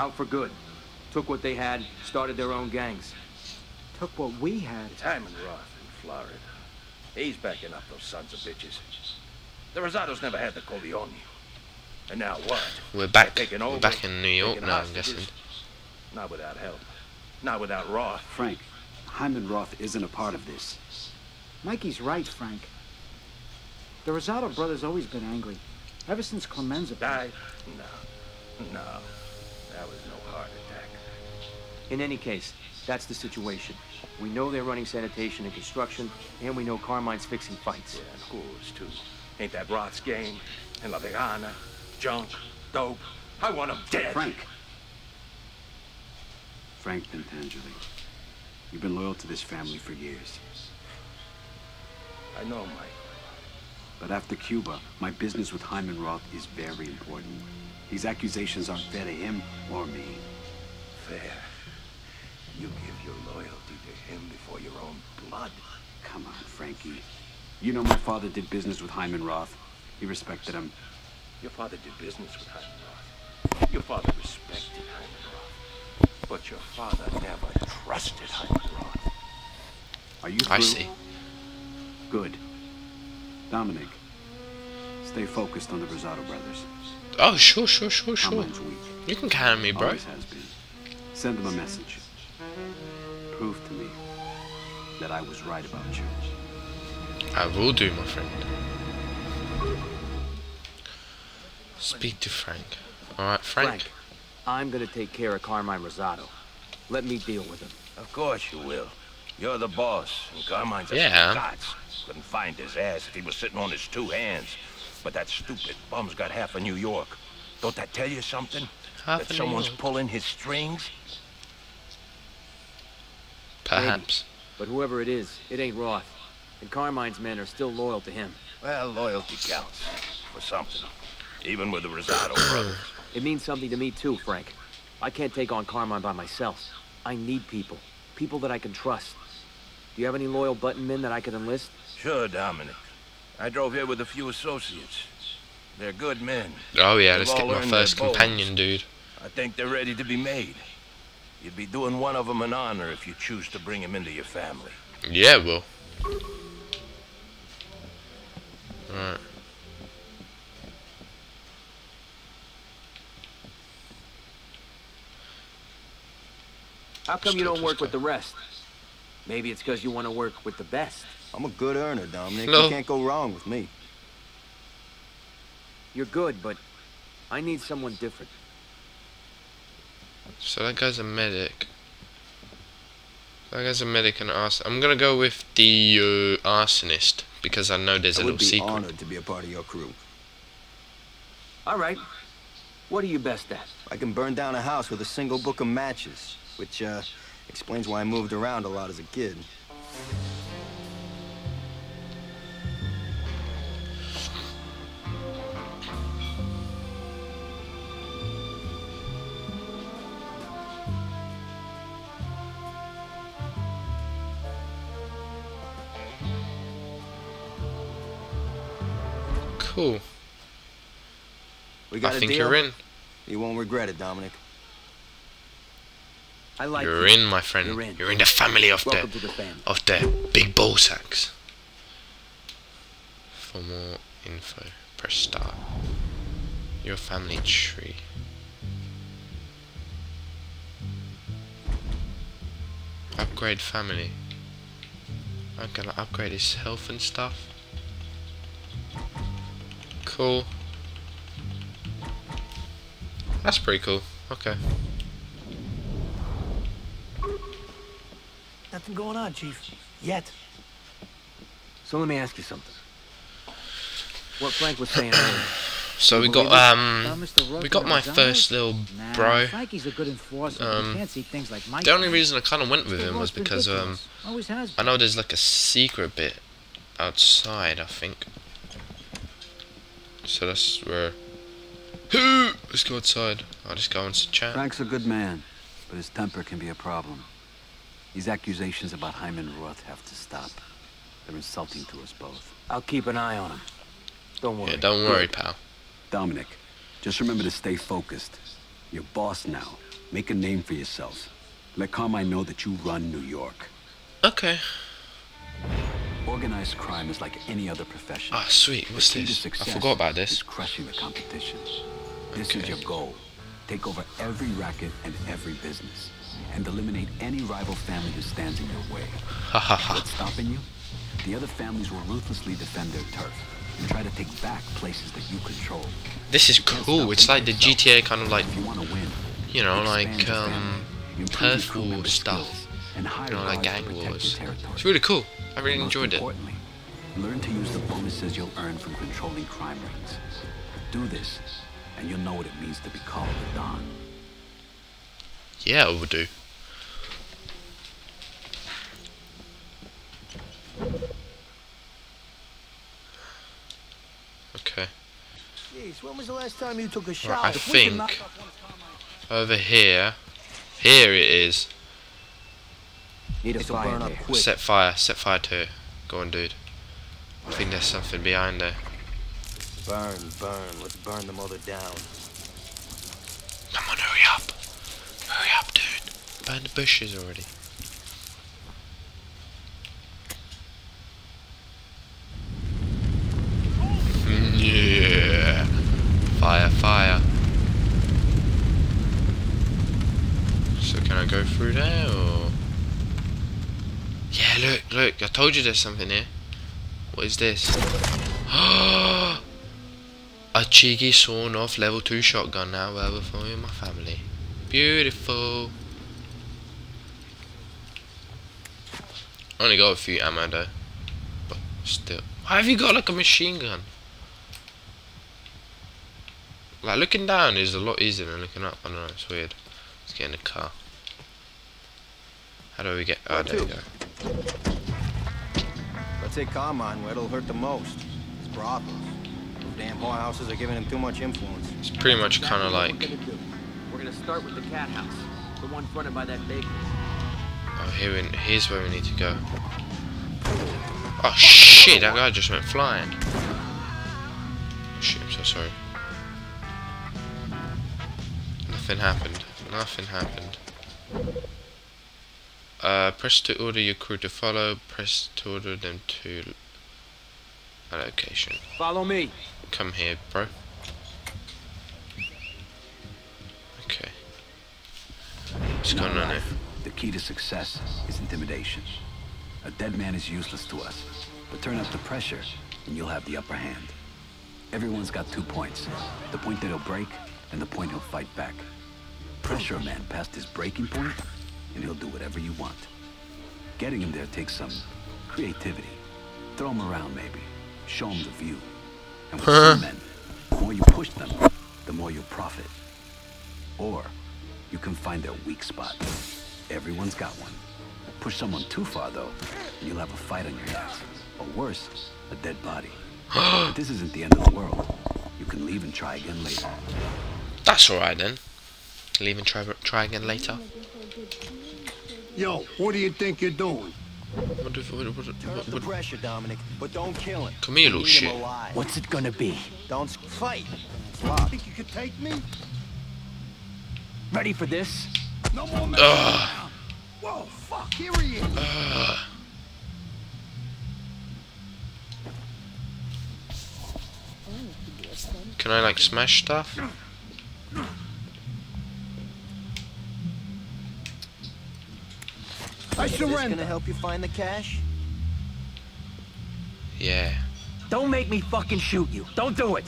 Out for good. Took what they had, started their own gangs. Took what we had. It's Hyman Roth in Florida. He's backing up those sons of bitches. The Rosatos never had the Corleone. And now what? We're back. They're We're back in New York taking now, I'm guessing. Not without help. Not without Roth. Frank, Hyman Roth isn't a part of this. Mikey's right, Frank. The Rosato brothers always been angry. Ever since Clemenza. Died? No. No. That was no heart attack. In any case, that's the situation. We know they're running sanitation and construction, and we know Carmine's fixing fights. Yeah, and who's too? Ain't that Roth's game? And La Vegana? Junk? Dope? I want want 'em dead. Frank. Frank Pentangeli. You've been loyal to this family for years. I know, Mike. But after Cuba, my business with Hyman Roth is very important. These accusations aren't fair to him or me. Fair. You give your loyalty to him before your own blood. Come on, Frankie. You know my father did business with Hyman Roth. He respected him. Your father did business with Hyman Roth. Your father respected Hyman Roth. But your father never trusted Hyman Roth. Are you through? I see. Good. Dominic, stay focused on the Rosato brothers. Oh, sure, sure, sure, sure. You can count on me, bro. Always has been. Send them a message. Prove to me that I was right about you. I will do, my friend. Speak to Frank. Alright, Frank. Frank, I'm gonna take care of Carmine Rosato. Let me deal with him. Of course you will. You're the boss, and Carmine's a Yeah. Scots. Couldn't find his ass if he was sitting on his two hands. But that stupid bum's got half of New York. Don't that tell you something? Half that someone's York. pulling his strings? Perhaps. But whoever it is, it ain't Roth. And Carmine's men are still loyal to him. Well, loyalty counts. For something. Even with the Rosato brothers. It means something to me too, Frank. I can't take on Carmine by myself. I need people. People that I can trust. Do you have any loyal button men that I could enlist? Sure, Dominic. I drove here with a few associates. They're good men. Oh yeah, They've let's get my first companion, dude. I think they're ready to be made. You'd be doing one of them an honor if you choose to bring him into your family. Yeah, well. Alright. How come you don't work with the rest? Maybe it's because you want to work with the best. I'm a good earner, Dominic. No. You can't go wrong with me. You're good, but I need someone different. So that guy's a medic. That guy's a medic and arson. I'm gonna go with the uh, arsonist because I know there's a I little secret. I would be secret. honored to be a part of your crew. All right. What are you best at? I can burn down a house with a single book of matches, which uh, explains why I moved around a lot as a kid. Cool. We got I a think deal? you're in. You won't regret it, Dominic. I like You're you. in, my friend. You're in. You're in the family of Welcome the the family. of the big ball sacks. For more info, press start. Your family tree. Upgrade family. I'm gonna upgrade his health and stuff. Cool. That's pretty cool. Okay. Nothing going on, Chief. Yet. So let me ask you something. What Frank was saying earlier. So we got um Now, Mr. Roth we got my first little bro. Frankie's a good enforcer. Um, you can't see things like Mike. The only reason I kind of went with him was because um us. Always has I know there's like a secret bit outside. I think. So that's where. Let's go outside. I'll just go into chat. Frank's a good man, but his temper can be a problem. These accusations about Hyman Roth have to stop. They're insulting to us both. I'll keep an eye on him. Don't worry. Yeah, don't worry, Good. pal. Dominic, just remember to stay focused. You're boss now. Make a name for yourself. Let Carmine know that you run New York. Okay. Organized crime is like any other profession. Ah, sweet. What's The key to this? I forgot about Is this. crushing the competition. This is your goal. Take over every racket and every business, and eliminate any rival family who stands in your way. Ha ha ha. What's stopping you? The other families will ruthlessly defend their turf and try to take back places that you control. This is cool. It's like the. GTA kind of like, If you want to win, you know, like um, turf war stuff. You know, like gang wars. It's really cool. I really enjoyed it. learn to use the bonuses you'll earn from controlling crime rings. Do this, and you'll know what it means to be called a Don. Yeah, it will do. Okay. Jeez, when was the last time you took a Right, shower? I think over here, here it is. Need a fire burn up quick. Set fire, set fire to it. Go on, dude. I think there's something behind there. Burn, burn. Let's burn the mother down. Come on, hurry up. Hurry up, dude. Burn the bushes already. Yeah. Fire, fire. So can I go through there or? Yeah, look, look. I told you there's something here. What is this? Oh, A cheeky sawn off level 2 shotgun now well me and my family. Beautiful. Only got a few ammo though. But still. Why have you got like a machine gun? Like looking down is a lot easier than looking up. I don't know, it's weird. Let's get in the car. How do we get oh there we go. Let's take Carmine where it'll hurt the most. It's brothels. Those damn whorehouses are giving him too much influence. It's pretty much kinda like We're gonna, we're gonna start with the cat house, the one fronted by that bakery. Oh, here we, here's where we need to go. Oh shit, that guy just went flying. Oh, shit, I'm so sorry. Nothing happened. Nothing happened. Uh, press to order your crew to follow. Press to order them to a location. Follow me. Come here, bro. Okay. What's In going on here? The key to success is intimidation. A dead man is useless to us, but turn up the pressure and you'll have the upper hand. Everyone's got two points. The point that he'll break and the point he'll fight back. Pressure a man past his breaking point and he'll do whatever you want. Getting him there takes some creativity. Throw him around maybe. Show them the view. And with some men, the more you push them, the more you'll profit. Or you can find their weak spot. Everyone's got one. Push someone too far, though, and you'll have a fight on your hands. Or worse, a dead body. but this isn't the end of the world. You can leave and try again later. That's alright then. Leave and try, try again later. Yo, what do you think you're doing? What if, what, what, Turn up what, the what, pressure, Dominic, but don't kill him. Come here, We little need him shit. What's it gonna be? Don't fight. It's. Think you could take me? Ready for this? No more men. Ugh. Whoa, fuck, here he is. Ugh. Can I like smash stuff? I Is this gonna help you find the cash? Yeah. Don't make me fucking shoot you. Don't do it.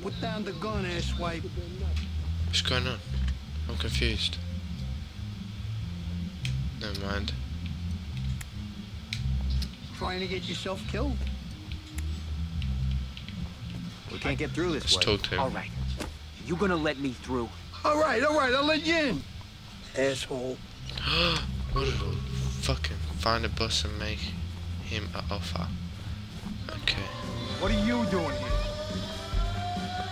Put down the gun, asswipe. What's going on? I'm confused. Never mind. Trying to get yourself killed. We can't get through this Let's way. talk to him. All right. You gonna let me through? All right, all right, I'll let you in. Asshole. what a fucking find a bus and make him an offer. Okay. What are you doing here?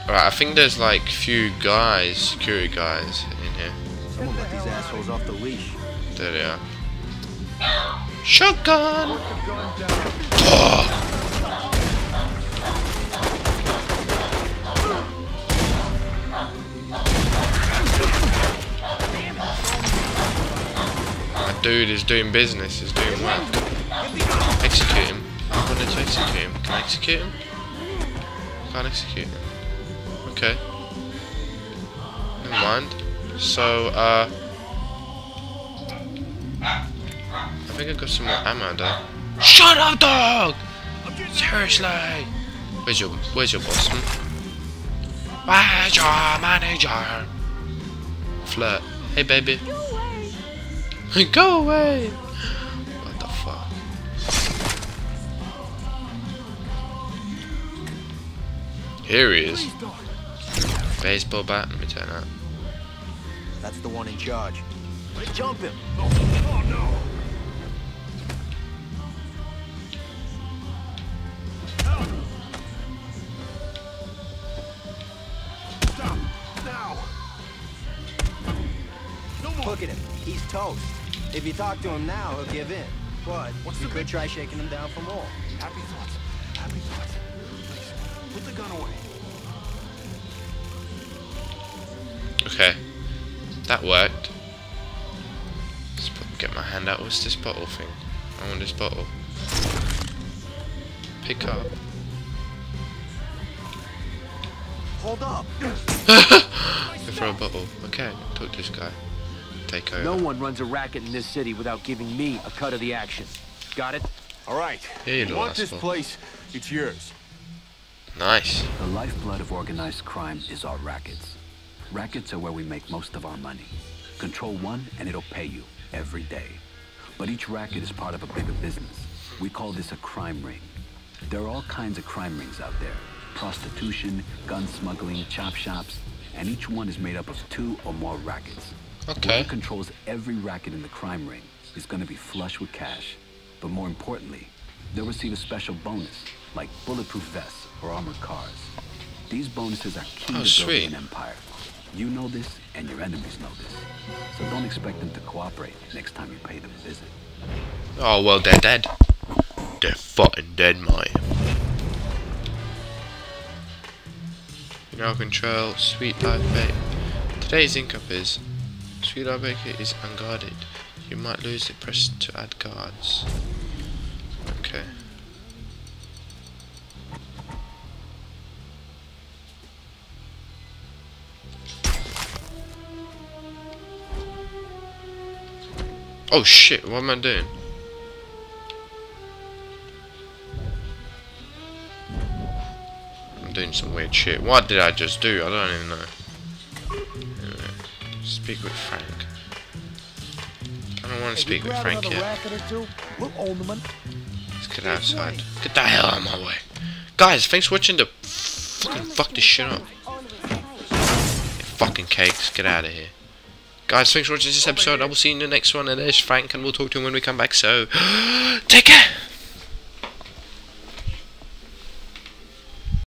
Alright, I think there's like few guys, security guys in here. Someone let these assholes off the leash. There they are. Shotgun! Gun dude is doing business, is doing well. Execute him. I wanted to execute him. Can I execute him? Can't execute him. Okay. Never mind. So, uh... I think I got some more ammo there. Shut up, dog! Seriously! Where's your, where's your boss, hmm? Where's your manager? Flirt. Hey, baby. Go away! What the fuck? Here he is. Baseball bat. Let me turn that. That's the one in charge. Jump him! Look at him. He's toast. If you talk to him now, he'll give in. But you could try shaking him down for more. Happy thoughts. Happy thoughts. Please, put the gun away. Okay. That worked. Let's get my hand out. What's this bottle thing? I want this bottle. Pick up. Hold up! Go for a bottle. Okay, talk to this guy. Take over. No one runs a racket in this city without giving me a cut of the action. Got it? All right. Here you you want this asshole. place? It's yours. Nice. The lifeblood of organized crime is our rackets. Rackets are where we make most of our money. Control one and it'll pay you every day. But each racket is part of a bigger business. We call this a crime ring. There are all kinds of crime rings out there. Prostitution, gun smuggling, chop shops, and each one is made up of two or more rackets. Okay. Whoever controls every racket in the crime ring is going to be flush with cash. But more importantly, they'll receive a special bonus, like bulletproof vests or armored cars. These bonuses are key Oh, to sweet. building an empire. You know this, and your enemies know this. So don't expect them to cooperate next time you pay them a visit. Oh, well, they're dead. They're fucking dead, mate. You now control Sweet Life Bake. Today's income is Life Baker is unguarded. You might lose it. Press to add guards. Okay. Oh shit, what am I doing? I'm doing some weird shit. What did I just do? I don't even know. Speak with Frank. I don't want to speak with Frank yet. racket or two? We'll. Let's get outside. Get the hell out of my way. Guys, thanks for watching the fucking fuck this shit up. Fucking cakes, get out of here. Guys, thanks for watching this episode. I will see you in the next one. And there's Frank, and we'll talk to him when we come back. So, take care.